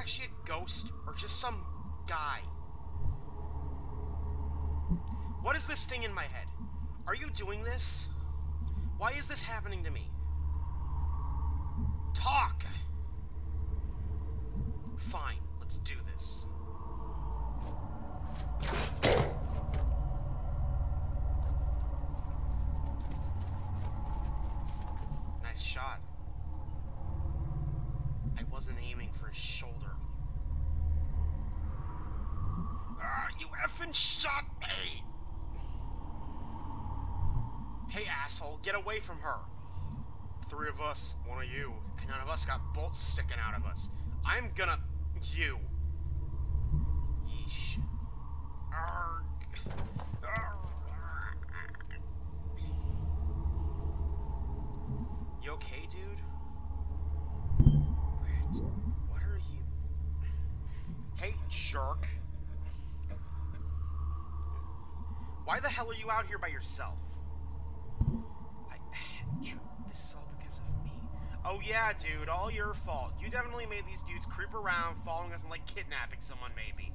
actually a ghost or just some guy? What is this thing in my head? Are you doing this? Why is this happening to me? Talk! Fine, let's do this. Nice shot. I wasn't aiming for his shoulder. Ah, you effing shot me! Hey, asshole, get away from her. Three of us, one of you, and none of us got bolts sticking out of us. I'm gonna... you. Yeesh. Arg. You okay, dude? Wait, what are you... Hey, jerk. Why the hell are you out here by yourself? This is all because of me. Oh yeah, dude, all your fault. You definitely made these dudes creep around, following us and like kidnapping someone, maybe.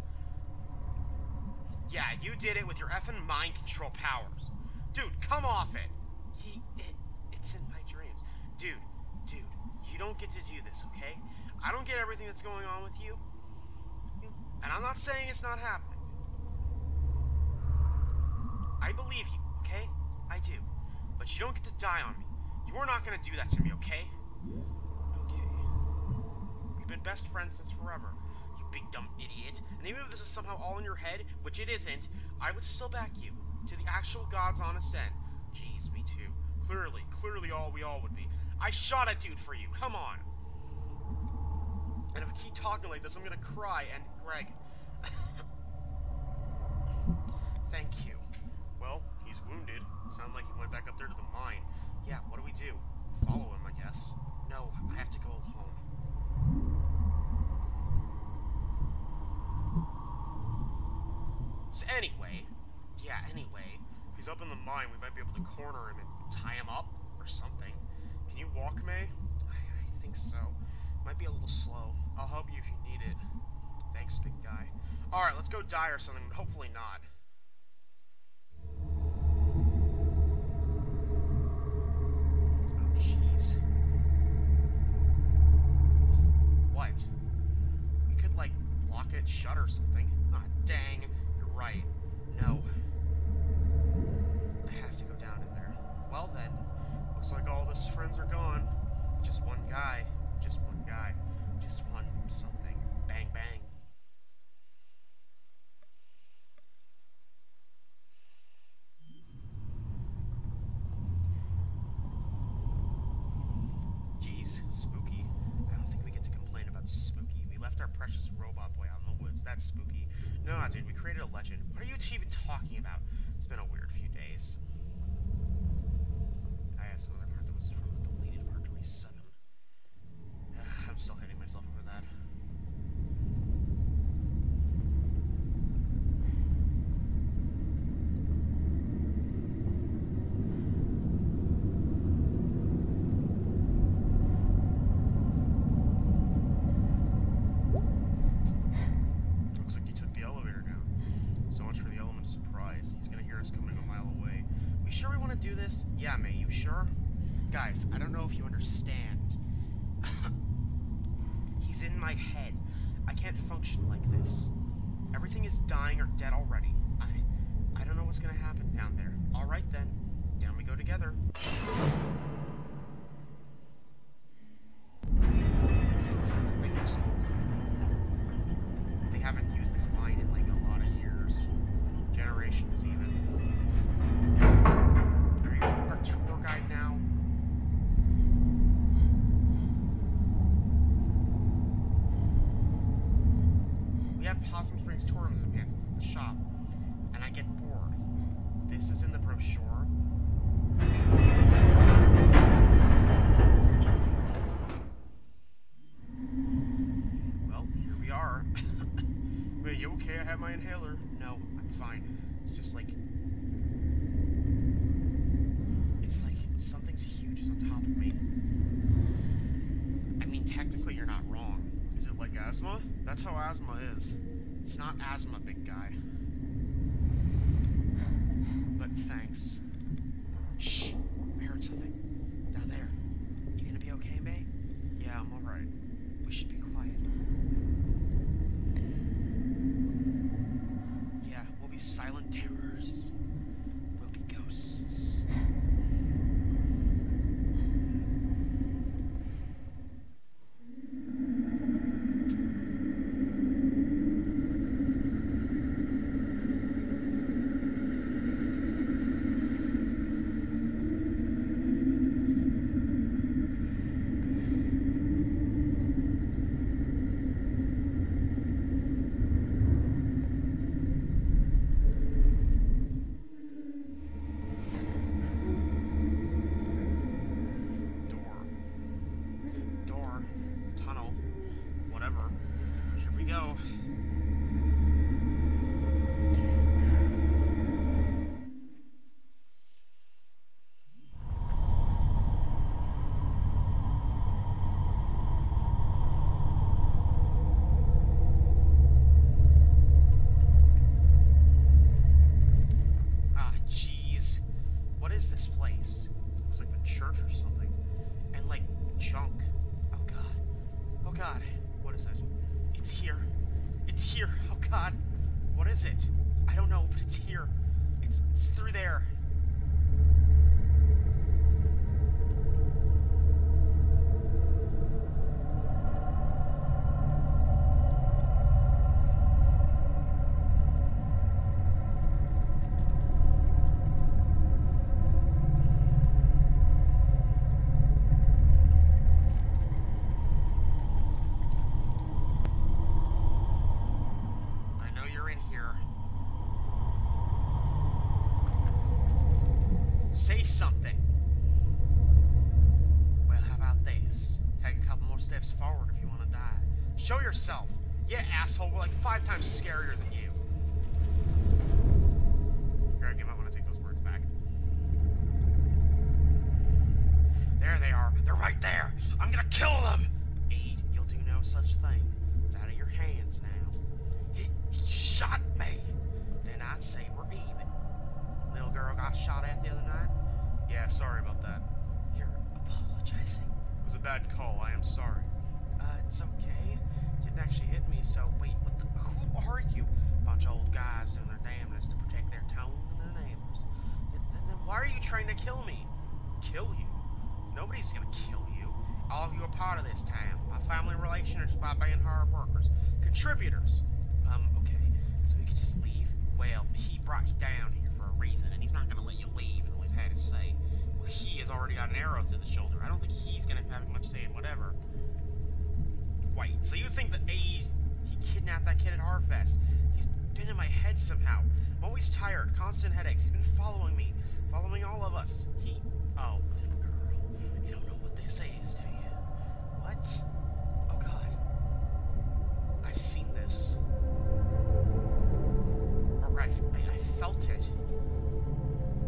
Yeah, you did it with your effing mind control powers. Dude, come off it. He... It, it's in my dreams. Dude, dude, you don't get to do this, okay? I don't get everything that's going on with you. And I'm not saying it's not happening. I believe you, okay? I do. But you don't get to die on me. You are not gonna do that to me, okay? Okay. We've been best friends since forever, you big dumb idiot. And even if this is somehow all in your head, which it isn't, I would still back you. To the actual God's honest end. Jeez, me too. Clearly, clearly all we all would be. I shot a dude for you, come on! And if I keep talking like this, I'm gonna cry, and Gregg... Thank you. Well, he's wounded. Sound like he went back up there to the mine. Yeah, what do we do? Follow him, I guess. No, I have to go home. So anyway, yeah, anyway, if he's up in the mine, we might be able to corner him and tie him up or something. Can you walk, Mae? I, I think so. Might be a little slow. I'll help you if you need it. Thanks, big guy. Alright, let's go die or something, but hopefully not. It shut or something. Ah, dang. You're right. No. I have to go down in there. Well then, looks like all his friends are gone. Just one guy. Just one guy. Just one something. Bang bang. Jeez, spooky. I don't think we get to complain about spooky. We left our precious robot boy out in the woods. That's spooky. No, dude, we created a legend. What are you even talking about? It's been a weird few days. I asked another part that was from the deleted part 27. I'm still hitting myself over that. Looks like he took the elevator down. So much for the element of surprise. He's gonna hear us coming a mile away. We sure we want to do this? Yeah, Mae, you sure? Guys, I don't know if you understand. He's in my head. I can't function like this. Everything is dying or dead already. I I don't know what's gonna happen down there. Alright then. Down we go together. I think that's all. They haven't used this mine in like a lot of years. Generations even. Are you our tour guide now? We have Possum Springs tourism passes at the shop, and I get bored. This is in the brochure. Well, here we are. Wait, you okay? I have my inhaler. No, I'm fine. It's just like... It's like something's huge is on top of me. I mean, technically you're not wrong. Is it like Asthma? That's how asthma is. It's not asthma, big guy. But thanks. Shh! I heard something. Down there. You gonna be okay, Mae? Yeah, I'm alright. We should be bad call. I am sorry. Uh, it's okay. Didn't actually hit me. So wait, what the? Who are you? Bunch of old guys doing their damnedest to protect their town and their neighbors. Then, then why are you trying to kill me? Kill you? Nobody's gonna kill you. All of you are part of this town. My family relation or just by being hard workers. Contributors. Um, okay. So we could just leave? Well, he brought you down here for a reason, and he's not gonna let you leave until he's had his say. He has already got an arrow through the shoulder. I don't think he's gonna have much say in whatever. Wait, so you think that Aid, he kidnapped that kid at Harfest? He's been in my head somehow. I'm always tired, constant headaches. He's been following me, following all of us. He, oh, little girl, you don't know what this is, do you? What? Oh God, I've seen this. Or I've, I felt it.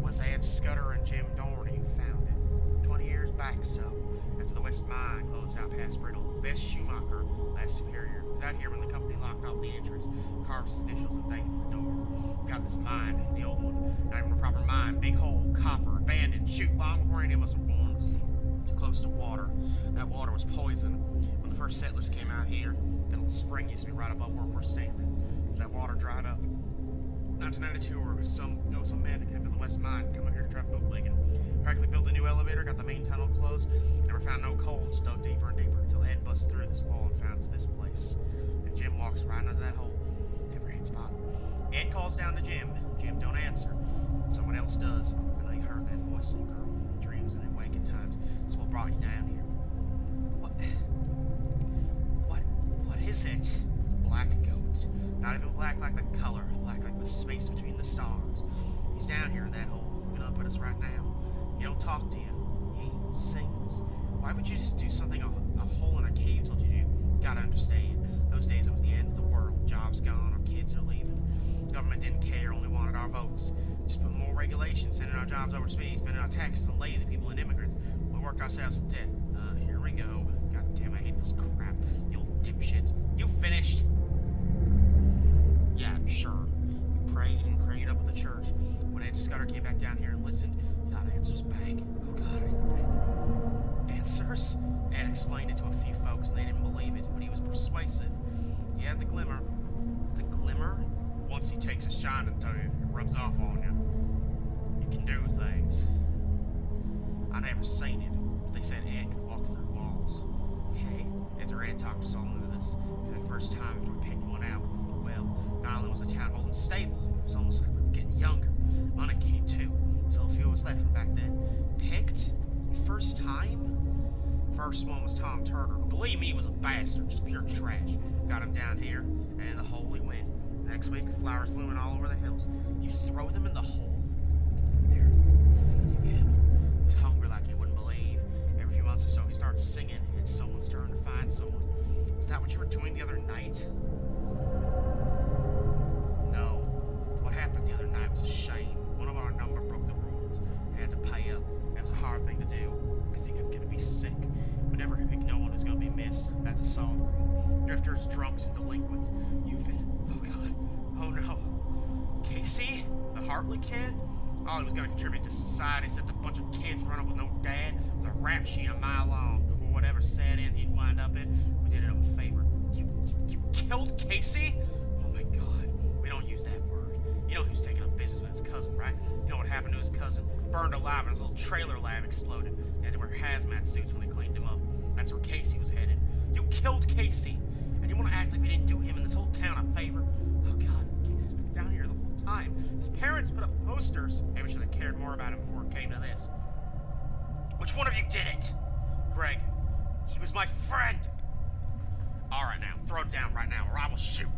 Was Ed Scudder and Jim Dorney found it 20 years back, so after the West Mine closed out past Brittle. Bess Schumacher, last superior, was out here when the company locked off the entrance, carved his initials and dated the door. Got this mine, the old one, not even a proper mine, big hole, copper, abandoned, shoot, long before any of us were born. Too close to water. That water was poison. When the first settlers came out here, that old spring used to be right above where we're standing. That water dried up. 1992, or some, know, some man came to the West Mine, come out here to try bootlegging. Practically built a new elevator, got the main tunnel closed, never found no coal, just dug deeper and deeper until Ed busts through this wall and finds this place. And Jim walks right into that hole. Never hit spot. Ed calls down to Jim. Jim don't answer. Someone else does. I know you heard that voice, little girl. in Dreams and in waking times. It's what brought you down here. What? What? What is it? Black goat. Not even black like the color, the space between the stars. He's down here in that hole, looking up at us right now. He don't talk to you. He sings. Why would you just do something a, a hole in a cave told you to do? Gotta understand. Those days it was the end of the world. Jobs gone, our kids are leaving. Government didn't care, only wanted our votes. Just put more regulations, sending our jobs over overseas, spending our taxes on lazy people and immigrants. We worked ourselves to death. Uh, here we go. God damn, I hate this crap. You old dipshits. You finished? Yeah, sure. Ed Scudder came back down here and listened, got answers back. Oh god, I I. Answers? And explained it to a few folks and they didn't believe it, but he was persuasive. He had the glimmer. The glimmer? Once he takes a shine into you, it rubs off on you. You can do things. I never seen it, but they said Ed could walk through walls. Okay, after Ed talked us all into this, for the first time after we picked one out, well, not only was the town holding stable, it was almost like getting younger. Money came too, so a of us left from back then. Picked? First time? First one was Tom Turner, who believe me was a bastard, just pure trash. Got him down here, and the hole he went. Next week, flowers blooming all over the hills. You throw them in the hole, they're feeding him. He's hungry like you wouldn't believe. Every few months or so, he starts singing. It's someone's turn to find someone. Was that what you were doing the other night? Night was a shame. One of our number broke the rules. We had to pay up. It was a hard thing to do. I think I'm gonna be sick. We never pick no one who's gonna be missed. That's a rule. Drifters, drunks, and delinquents. You've been. Oh god. Oh no. Casey? The Hartley kid? All he was gonna contribute to society except a bunch of kids growing up with no dad. It was a rap sheet a mile long. Before whatever set in he'd wind up in, we did it him a favor. You, you, you killed Casey? You know who's taking up business with his cousin, right? You know what happened to his cousin? Burned alive and his little trailer lab exploded. They had to wear hazmat suits when they cleaned him up. That's where Casey was headed. You killed Casey! And you want to act like we didn't do him and this whole town a favor? Oh god, Casey's been down here the whole time. His parents put up posters. Maybe we should have cared more about him before it came to this. Which one of you did it? Gregg. He was my friend! Alright now, throw it down right now, or I will shoot.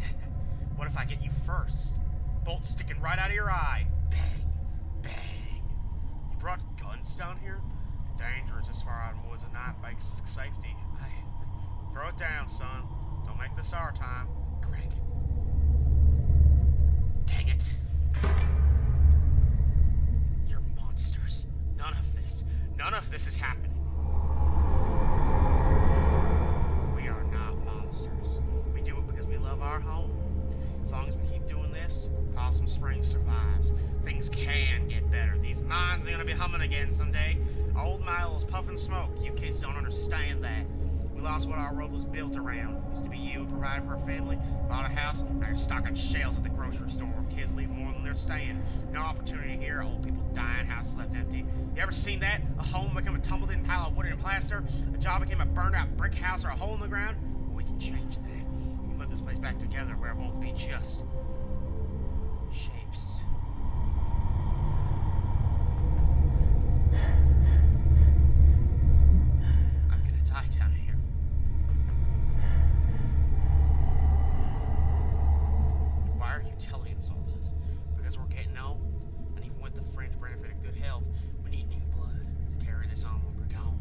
what if I get you first? Bolt sticking right out of your eye. Bang, bang. You brought guns down here? Dangerous as far out woods at night, basic safety. Hey, throw it down, son. Don't make this our time. Gregg. Dang it. You're monsters. None of this. None of this is happening. We are not monsters. We do it because we love our home. As long as we keep doing this, Possum Springs survives. Things can get better. These mines are gonna be humming again someday. Old Miles puffing smoke. You kids don't understand that. We lost what our world was built around. Used to be you, provide for a family, bought a house, now you're stocking shelves at the grocery store. Kids leave more than they're staying. No opportunity here, old people dying, houses left empty. You ever seen that? A home become a tumbled in pile of wood and plaster? A job became a burned out brick house or a hole in the ground? We can change that. We can put this place back together where it won't be just shapes. I'm gonna die down here. Why are you telling us all this? Because we're getting old, and even with the fringe benefit of good health, we need new blood to carry this on when we're gone.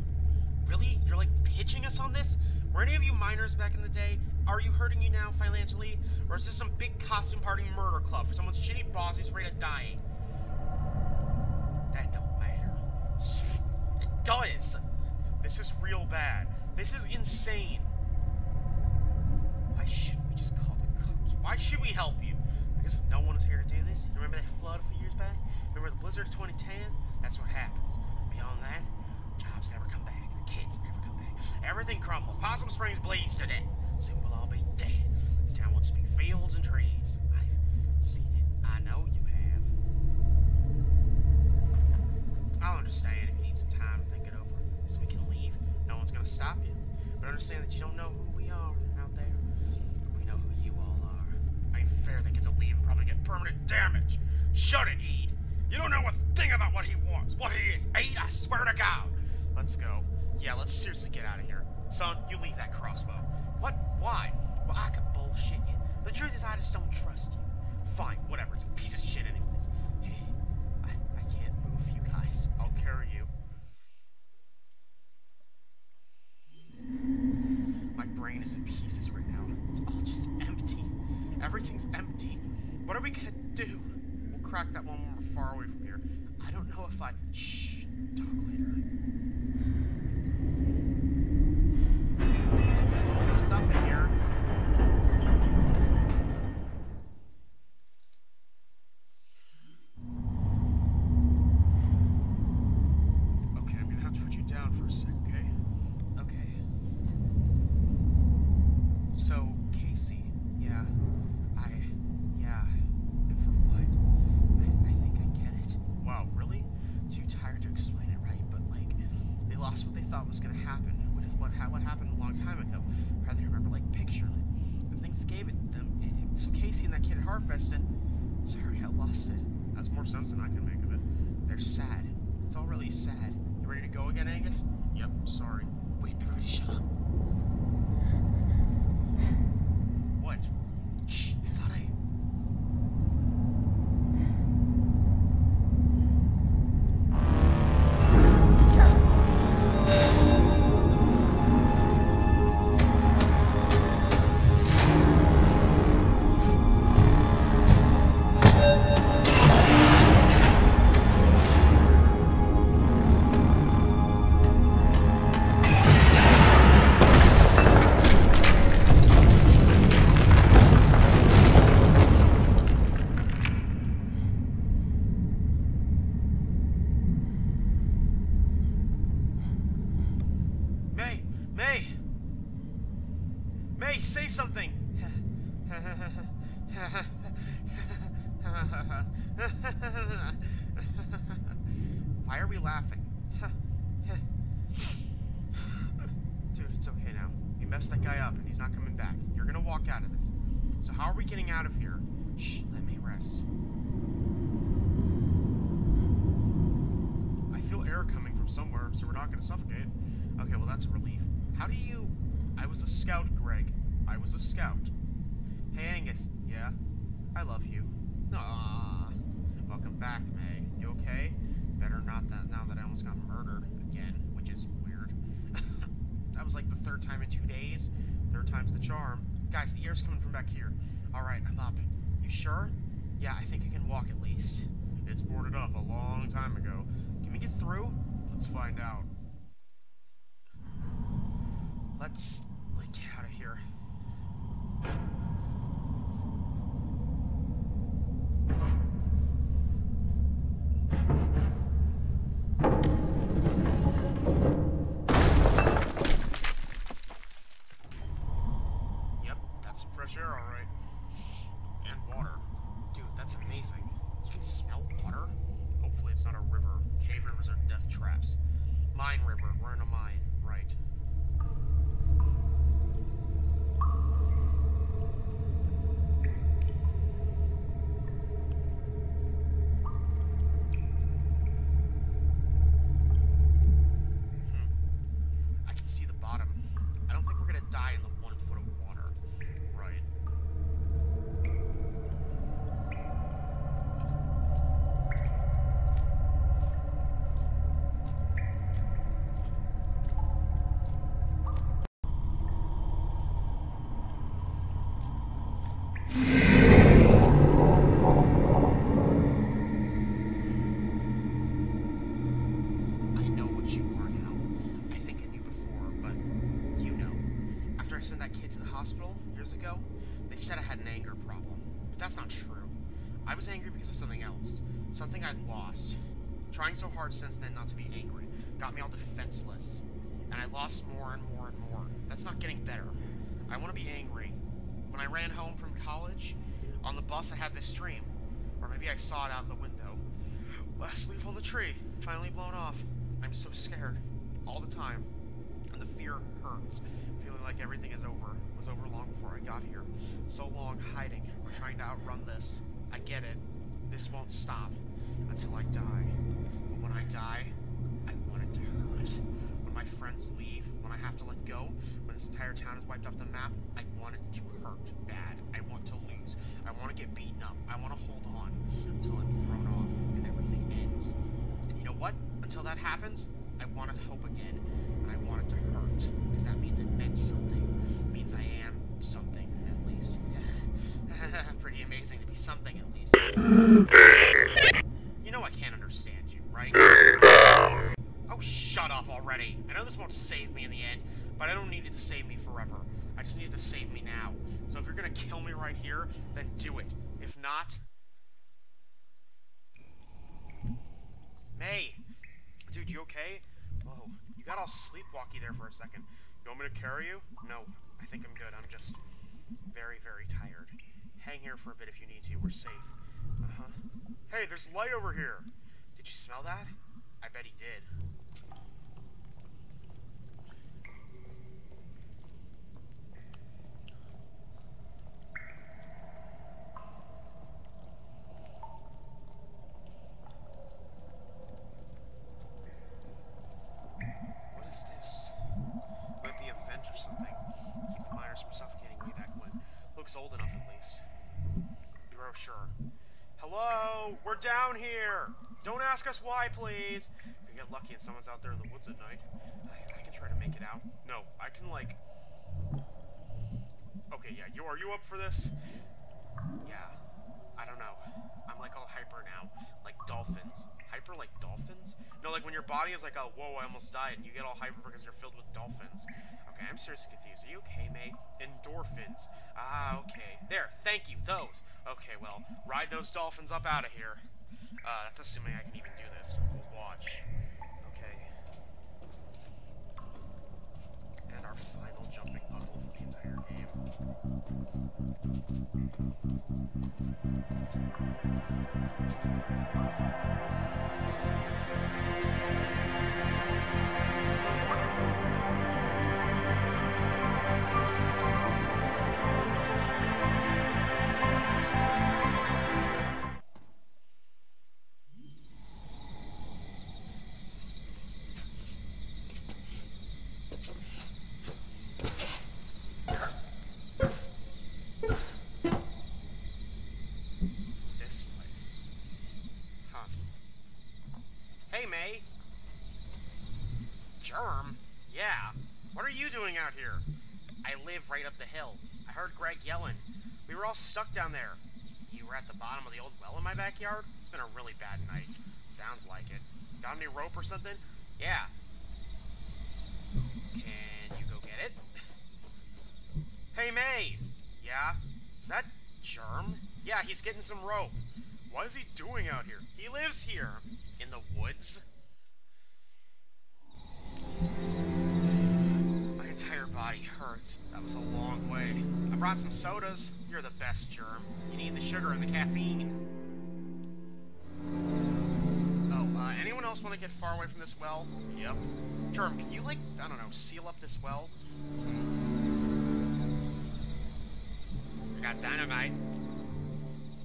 Really? You're like pitching us on this? Were any of you minors back in the day? Are you hurting you now financially? Or is this some big costume party murder club for someone's shitty boss who's afraid of dying? That don't matter. S- It does! This is real bad. This is insane. Why shouldn't we just call the cops? Why should we help you? Because no one is here to do this. Remember that flood a few years back? Remember the blizzard of 2010? That's what happens. Beyond that, jobs never come back. The kids never come back. Everything crumbles. Possum Springs bleeds to death. Soon we'll all be dead. This town will just be fields and trees. I've seen it. I know you have. I'll understand if you need some time to think it over so we can leave. One's gonna stop you. But understand that you don't know who we are out there. We know who you all are. Ain't fair they get to leave and probably get permanent damage. Shut it, Ede. You don't know a thing about what he wants, what he is. Ede, I swear to God. Let's go. Yeah, let's seriously get out of here. Son, you leave that crossbow. What? Why? Well, I could bullshit you. The truth is, I just don't trust you. Fine, whatever. It's a piece of shit anyways. I, I can't move you guys. I'll carry you. My brain is in pieces right now. It's all just empty. Everything's empty. What are we gonna do? We'll crack that one when we're far away from here. I don't know if I. Shh. Talk later. Almost got murdered again, which is weird. that was like the third time in two days. Third time's the charm. Guys, the air's coming from back here. Alright, I'm up. You sure? Yeah, I think I can walk at least. It's boarded up a long time ago. Can we get through? Let's find out. Let's like get out of here. I was angry because of something else. Something I'd lost. Trying so hard since then not to be angry got me all defenseless. And I lost more and more and more. That's not getting better. I want to be angry. When I ran home from college, on the bus I had this dream. Or maybe I saw it out the window. Last leaf on the tree, finally blown off. I'm so scared, all the time. And the fear hurts, feeling like everything is over. It was over long before I got here. So long hiding, we're trying to outrun this. I get it. This won't stop until I die. But when I die, I want it to hurt. When my friends leave, when I have to let go, when this entire town is wiped off the map, I want it to hurt bad. I want to lose. I want to get beaten up. I want to hold on until I'm thrown off and everything ends. And you know what? Until that happens, I want to hope again. And I want it to hurt. Because that means it meant something. It means I am something. Pretty amazing to be something, at least. You know I can't understand you, right? Oh, shut up already. I know this won't save me in the end, but I don't need it to save me forever. I just need it to save me now. So if you're gonna kill me right here, then do it. If not... Mae! Dude, you okay? Whoa, you got all sleepwalky there for a second. You want me to carry you? No, I think I'm good. I'm just very, very tired. Hang here for a bit if you need to. We're safe. Uh-huh. Hey, there's light over here! Did you smell that? I bet he did. Down here! Don't ask us why, please! If you get lucky and someone's out there in the woods at night, I, I can try to make it out. No, I can, like... Okay, yeah, you are you up for this? Yeah. I don't know. I'm like all hyper now. Like dolphins. Hyper like dolphins? No, like when your body is like, oh, whoa, I almost died, and you get all hyper because you're filled with dolphins. Okay, I'm seriously confused. Are you okay, mate? Endorphins. Ah, okay. There, thank you, those. Okay, well, ride those dolphins up out of here. Uh, that's assuming I can even do this. Watch. Okay. And our final jumping puzzle for the entire game. Yeah. What are you doing out here? I live right up the hill. I heard Gregg yelling. We were all stuck down there. You were at the bottom of the old well in my backyard? It's been a really bad night. Sounds like it. Got any rope or something? Yeah. Can you go get it? Hey, Mae! Yeah? Is that Germ? Yeah, he's getting some rope. What is he doing out here? He lives here. In the woods? Entire body hurts. That was a long way. I brought some sodas. You're the best, Germ. You need the sugar and the caffeine. Oh, uh, anyone else want to get far away from this well? Yep. Germ, can you, like, I don't know, seal up this well? I got dynamite.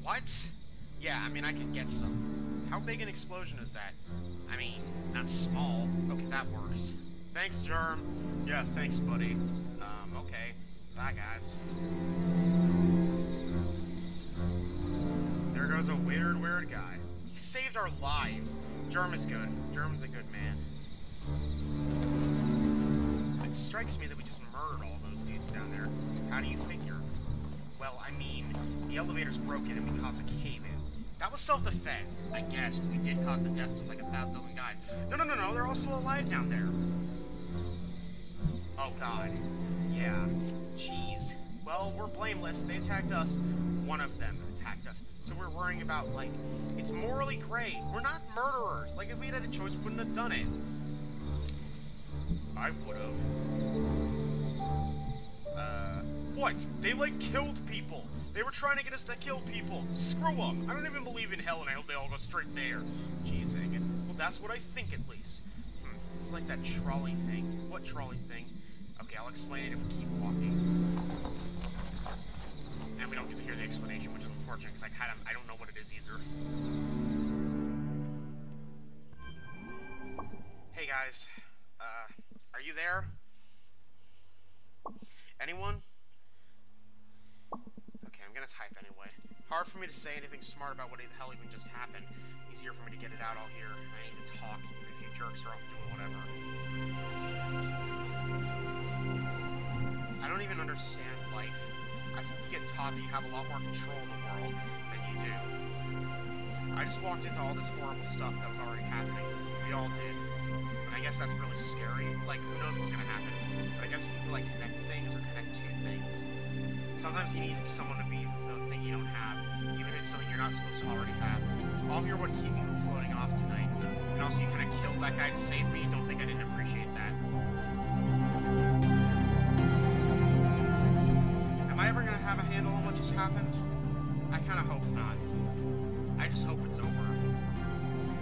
What? Yeah, I mean, I can get some. How big an explosion is that? I mean, not small. Okay, that works. Thanks, Germ. Yeah, thanks, buddy. Um, okay. Bye, guys. There goes a weird, weird guy. He saved our lives. Germ is good. Germ's a good man. It strikes me that we just murdered all those dudes down there. How do you figure? Well, I mean, the elevator's broken and we caused a cave-in. That was self-defense, I guess, but we did cause the deaths of like a thousand guys. No, no, no, no, they're all still alive down there. Oh, God. Yeah. Jeez. Well, we're blameless. They attacked us. One of them attacked us. So we're worrying about, like, it's morally gray. We're not murderers. Like, if we had a choice, we wouldn't have done it. I would have. Uh, what? They, like, killed people. They were trying to get us to kill people. Screw them. I don't even believe in hell, and I hope they all go straight there. Jeez, Angus. Well, that's what I think, at least. Hmm. Is like that trolley thing. What trolley thing? Okay, I'll explain it if we keep walking. And we don't get to hear the explanation, which is unfortunate, because I kind of, I don't know what it is either. Hey, guys. Uh, are you there? Anyone? Okay, I'm gonna type anyway. Hard for me to say anything smart about what the hell even just happened. Easier for me to get it out all here. I need to talk, if you jerks are off doing whatever. Don't even understand life. I think you get taught that you have a lot more control in the world than you do. I just walked into all this horrible stuff that was already happening. We all did. And I guess that's really scary. Like, who knows what's gonna happen? But I guess you to, like, connect things or connect two things. Sometimes you need someone to be the thing you don't have, even if it's something you're not supposed to already have. All of you are what keep me from floating off tonight. And also, you kind of killed that guy to save me. Don't think I didn't appreciate that. Have a handle on what just happened? I kind of hope not. I just hope it's over.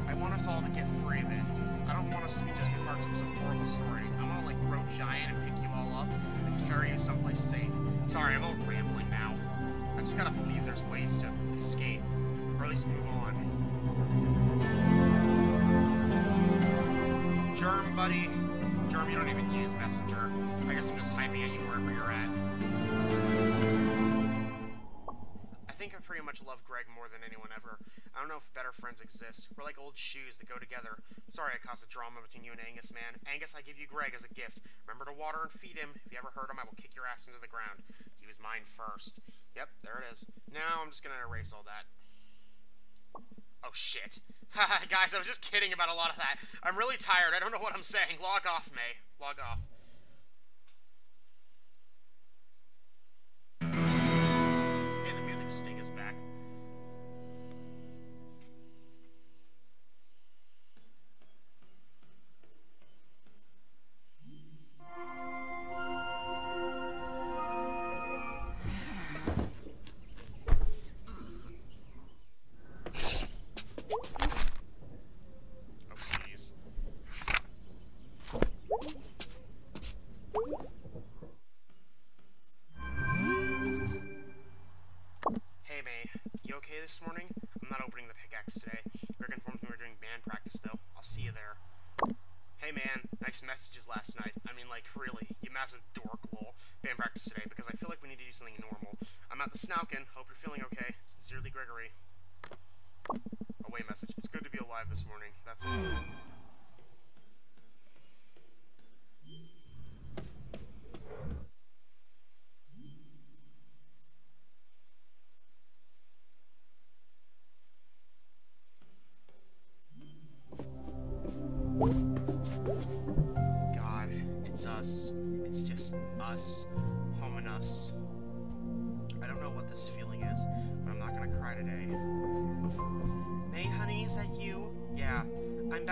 I want us all to get free of it. I don't want us to be just parts of some horrible story. I want to like grow giant and pick you all up and carry you someplace safe. Sorry, I'm all rambling now. I just gotta believe there's ways to escape, or at least move on. Germ, buddy. Germ, you don't even use Messenger. I guess I'm just typing at you wherever you're at. Much love Gregg more than anyone ever. I don't know if better friends exist. We're like old shoes that go together. Sorry I caused a drama between you and Angus, man. Angus, I give you Gregg as a gift. Remember to water and feed him. If you ever hurt him, I will kick your ass into the ground. He was mine first. Yep, there it is. Now I'm just gonna erase all that. Oh, shit. Guys, I was just kidding about a lot of that. I'm really tired. I don't know what I'm saying. Log off, Mae. Log off. Sting is back. This morning?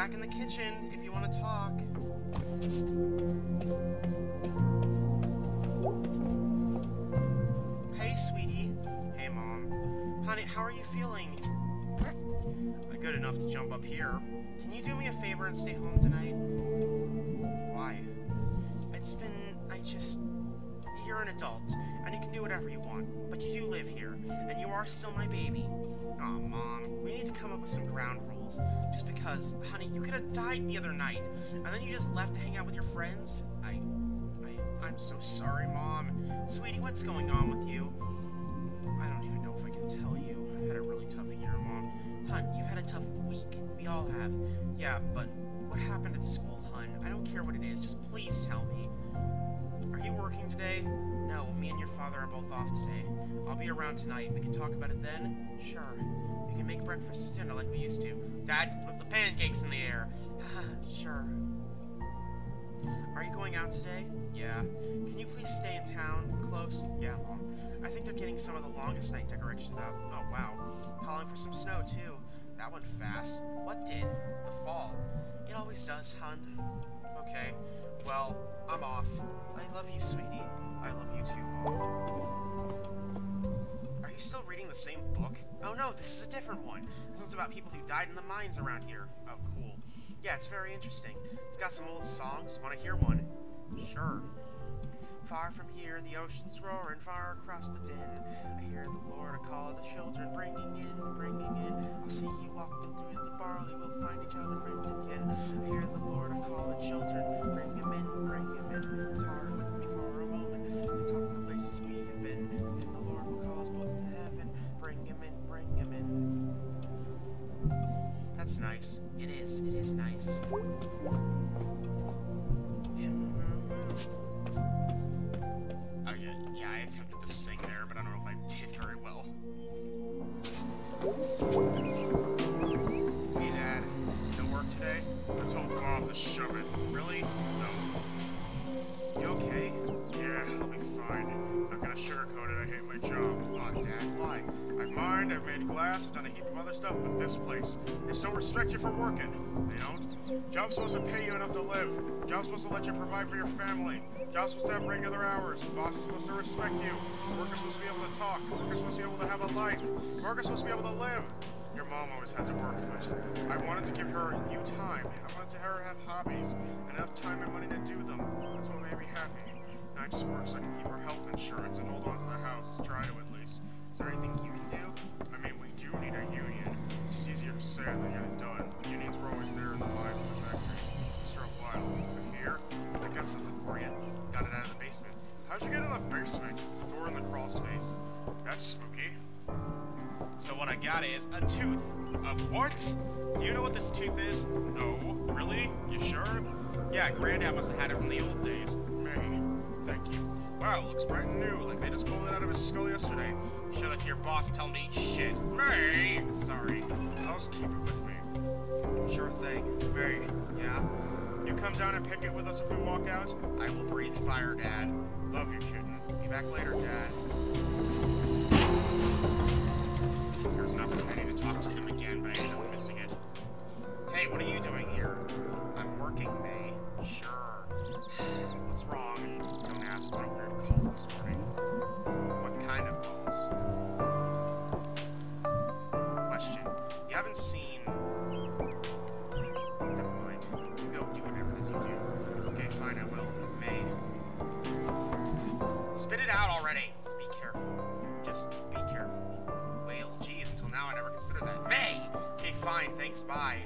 Back in the kitchen if you want to talk. Hey, sweetie. Hey, Mom. Honey, how are you feeling? I'm good enough to jump up here. Can you do me a favor and stay home tonight? Why? It's been. I just. You're an adult, and you can do whatever you want, but you do live here, and you are still my baby. Aw, Mom, we need to come up with some ground rules. Just because, honey, you could have died the other night, and then you just left to hang out with your friends? I. I. I'm so sorry, Mom. Sweetie, what's going on with you? I don't even know if I can tell you. I've had a really tough year, Mom. Hun, you've had a tough week. We all have. Yeah, but what happened at school, Hun? I don't care what it is. Just please tell me. Are you working today? No, me and your father are both off today. I'll be around tonight. We can talk about it then? Sure. We can make breakfast and dinner like we used to. Dad, put the pancakes in the air. sure. Are you going out today? Yeah. Can you please stay in town? Close? Yeah, Mom. I think they're getting some of the longest night decorations out. Oh, wow. Calling for some snow, too. That went fast. What did? The fall. It always does, hun. Okay. Well, I'm off. I love you, sweetie. I love you too, Mom. Are you still reading the same book? Oh no, this is a different one. This one's about people who died in the mines around here. Oh, cool. Yeah, it's very interesting. It's got some old songs. Want to hear one? Sure. Far from here, the ocean's roaring far across the din. I hear the Lord a call of the children, bringing in, bringing in. I'll see you walking through the barley, we'll find each other, friend and kin. I hear the Lord a call the children, bring him in, bring him in. Respect you for working. They don't. Job's supposed to pay you enough to live. Job's supposed to let you provide for your family. Job's supposed to have regular hours. Boss is supposed to respect you. Workers supposed to be able to talk. Workers supposed to be able to have a life. Workers supposed to be able to live. Your mom always had to work, but I wanted to give her new time. I wanted to her have hobbies and enough time and money to do them. That's what made me happy. Now I just work so I can keep her health insurance and hold on to the house. Try to at least. Is there anything you can do? I mean, we do need a union. It's easier to say than get it done. The unions were always there in the mines and the factory. A while. But here, I got something for you. Got it out of the basement. How'd you get in the basement? Door in the crawl space. That's spooky. So what I got is a tooth. A what? Do you know what this tooth is? No. Really? You sure? Yeah, Granddad must have had it from the old days. Wow, looks bright and new, like they just pulled it out of his skull yesterday. Show that to your boss and tell him to eat shit. Mae! Sorry. I'll just keep it with me. Sure thing. Mae. Yeah? You come down and pick it with us if we walk out? I will breathe fire, Dad. Love you, kitten. Be back later, Dad. There's an opportunity to talk to him again, but I ended up missing it. Hey, what are you doing here? I'm working, Mae. Sure. What's wrong? Don't ask what weird calls this morning. What kind of calls? Question. You haven't seen... Never mind. Go do whatever it is you do. Okay, fine, I will. Mae. Spit it out already! Be careful. Just be careful. Well, geez, until now I never considered that. Mae! Okay, fine, thanks, bye.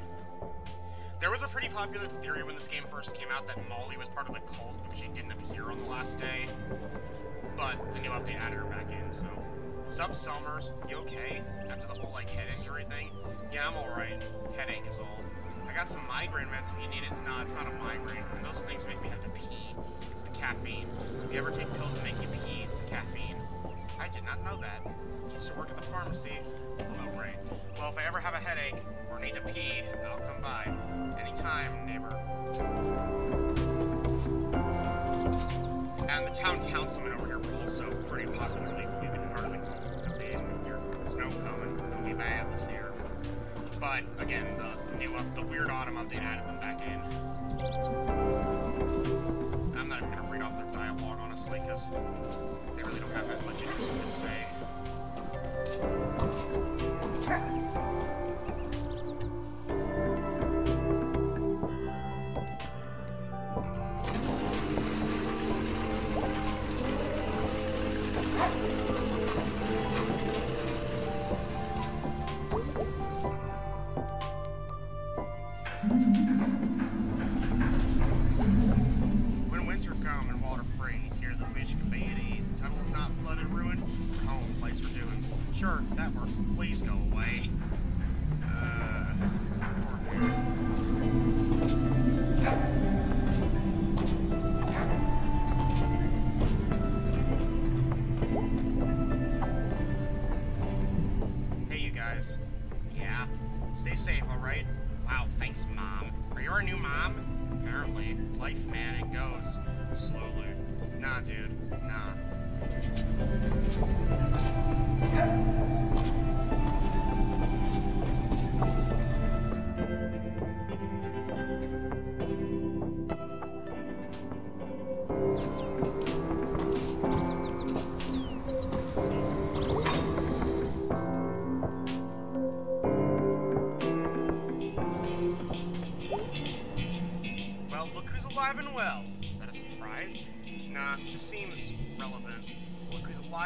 There was a pretty popular theory when this game first came out that Molly was part of the cult because she didn't appear on the last day. But the new update added her back in, so... Sup, Selmers? You okay? After the whole, like, head injury thing? Yeah, I'm alright. Headache is all. I got some migraine meds if you need it. Nah, it's not a migraine. Those things make me have to pee. It's the caffeine. If you ever take pills that make you pee, it's the caffeine. I did not know that. Used to work at the pharmacy. Oh, right. Well, if I ever have a headache or need to pee, I'll come by. Anytime, neighbor. And the town councilman over here will also pretty popularly believe in Harley Cult because they hear snow coming. It'll be bad this year. But again, the new up, the weird autumn update added them back in. I'm not even gonna read off their dialogue honestly because they really don't have that much interesting to say. Dude. Nah.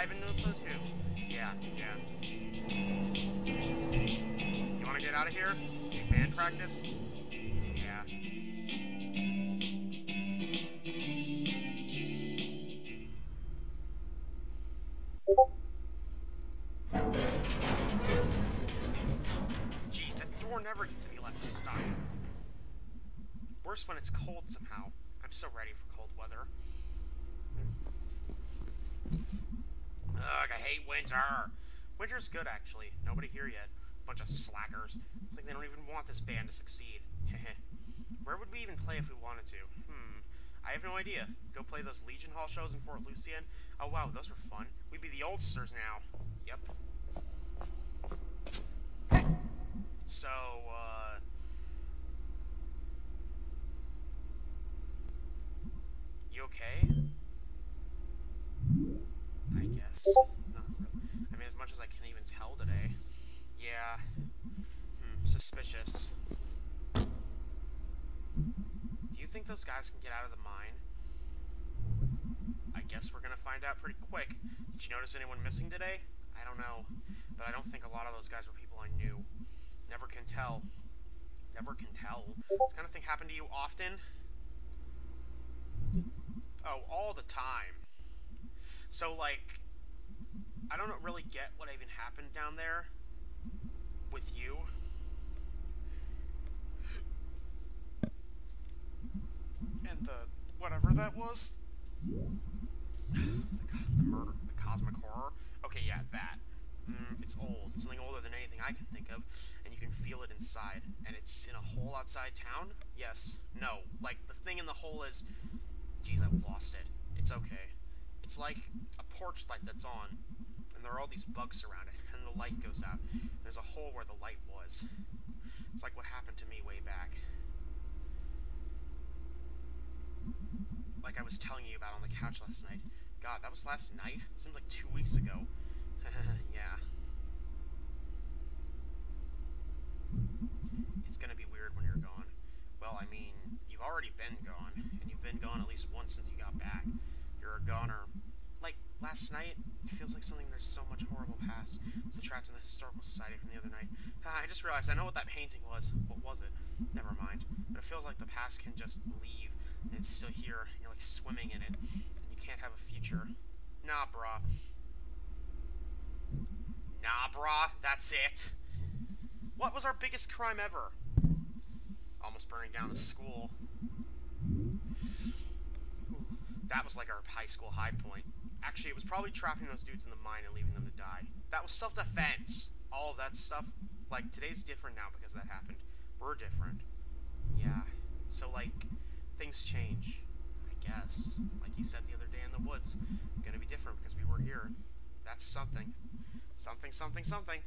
Alive and knows who's who. Yeah, yeah. You wanna get out of here? Do band practice? Hate winter. Winter's good, actually. Nobody here yet. Bunch of slackers. It's like they don't even want this band to succeed. Where would we even play if we wanted to? Hmm. I have no idea. Go play those Legion Hall shows in Fort Lucien? Oh wow, those were fun. We'd be the oldsters now. Yep. So, uh... You okay? I guess. Not really. I mean, as much as I can even tell today. Yeah. Hmm, suspicious. Do you think those guys can get out of the mine? I guess we're gonna find out pretty quick. Did you notice anyone missing today? I don't know. But I don't think a lot of those guys were people I knew. Never can tell. Never can tell. This kind of thing happen to you often? Oh, all the time. So, like, I don't really get what even happened down there. with you. And the whatever that was. the, the murder, the cosmic horror. Okay, yeah, that. Mm, it's old. It's something older than anything I can think of, and you can feel it inside. And it's in a hole outside town? Yes. No. Like, the thing in the hole is... Geez, I've lost it. It's okay. It's like a porch light that's on, there are all these bugs around it, and the light goes out. There's a hole where the light was. It's like what happened to me way back. Like I was telling you about on the couch last night. God, that was last night? Seems like two weeks ago. yeah. It's gonna be weird when you're gone. Well, I mean, you've already been gone, and you've been gone at least once since you got back. You're a goner. Last night, it feels like something there's so much horrible past, so trapped in the Historical Society from the other night. I just realized I know what that painting was. What was it? Never mind. But it feels like the past can just leave, and it's still here, and you're like swimming in it, and you can't have a future. Nah, brah. Nah, brah, that's it. What was our biggest crime ever? Almost burning down the school. That was like our high school high point. Actually, it was probably trapping those dudes in the mine and leaving them to die. That was self-defense. All of that stuff. Like, today's different now because that happened. We're different. Yeah. So, like, things change. I guess. Like you said the other day in the woods. Gonna be different because we were here. That's something. Something, something, something.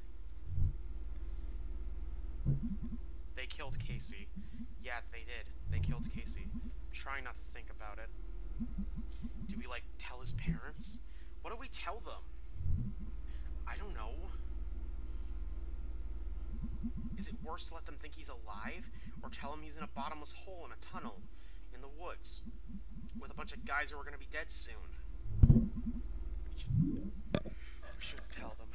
They killed Casey. Yeah, they did. They killed Casey. I'm trying not to think about it. Do we, like, tell his parents? What do we tell them? I don't know. Is it worse to let them think he's alive, or tell him he's in a bottomless hole in a tunnel in the woods with a bunch of guys who are to be dead soon? We should, we should tell them.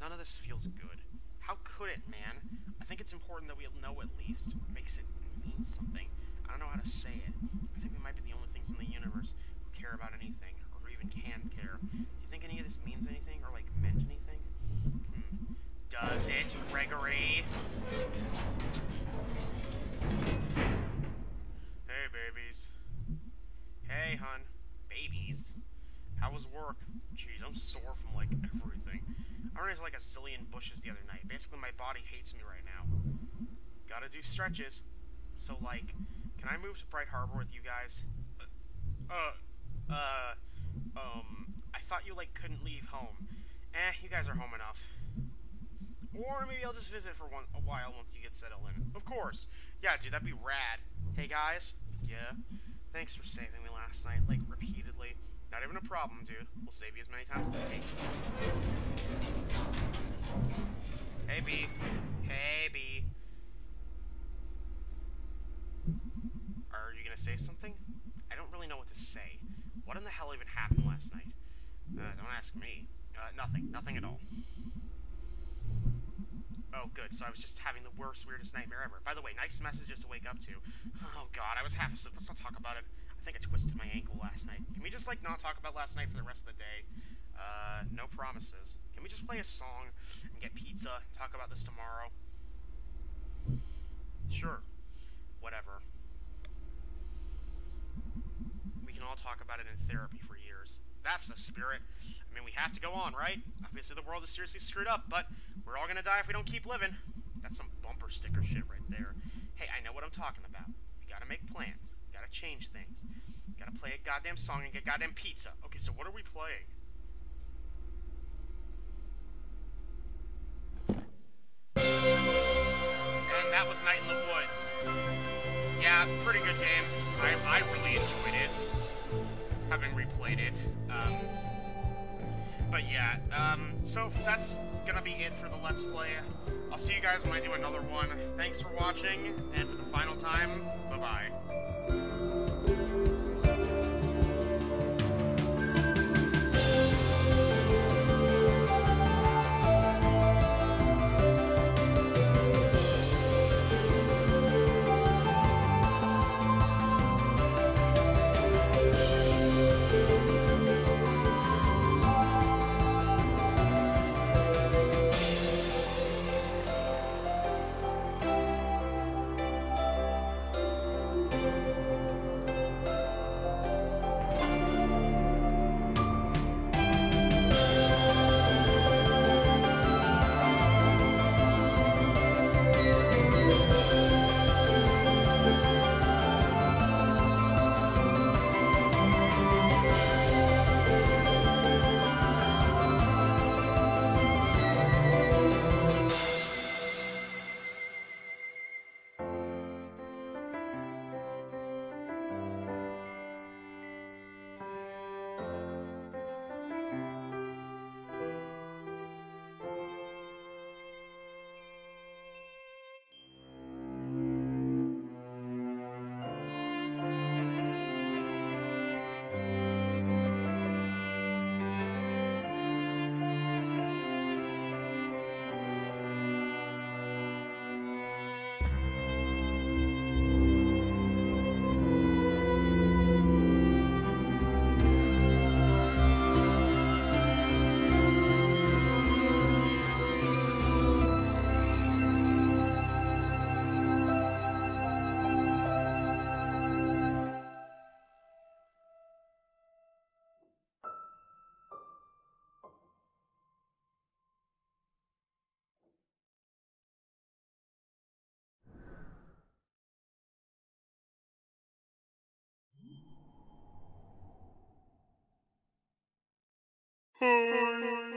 None of this feels good. How could it, man? I think it's important that we know at least makes it mean something. I don't know how to say it. I think we might be the only things in the universe who care about anything, or who even can care. Do you think any of this means anything, or, like, meant anything? Hmm. Does it, Gregory? Hey, babies. Hey, hun. Babies. How was work? Jeez, I'm sore from, like, everything. I ran into, like, a zillion bushes the other night. Basically, my body hates me right now. Gotta do stretches. So, like, can I move to Bright Harbor with you guys? Uh, uh, um, I thought you, like, couldn't leave home. Eh, you guys are home enough. Or maybe I'll just visit for one a while once you get settled in. Of course. Yeah, dude, that'd be rad. Hey, guys. Yeah. Thanks for saving me last night, like, repeatedly. Not even a problem, dude. We'll save you as many times as it takes. Hey, Bea. Hey, Bea. Are you gonna say something? I don't really know what to say. What in the hell even happened last night? Uh, don't ask me. Uh, nothing. Nothing at all. Oh, good. So I was just having the worst, weirdest nightmare ever. By the way, nice messages to wake up to. Oh, God, I was half asleep. Let's not talk about it. I think I twisted my ankle last night. Can we just, like, not talk about last night for the rest of the day? Uh, no promises. Can we just play a song and get pizza and talk about this tomorrow? Sure. Whatever. All talk about it in therapy for years. That's the spirit. I mean, we have to go on, right? Obviously, the world is seriously screwed up, but we're all gonna die if we don't keep living. That's some bumper sticker shit right there. Hey, I know what I'm talking about. We gotta make plans. We gotta change things. We gotta play a goddamn song and get goddamn pizza. Okay, so what are we playing? And that was Night in the Woods. Yeah, pretty good game. I, I really enjoyed it, replayed it. Um, but yeah, um, so that's gonna be it for the Let's Play. I'll see you guys when I do another one. Thanks for watching, and for the final time, bye-bye. Hum.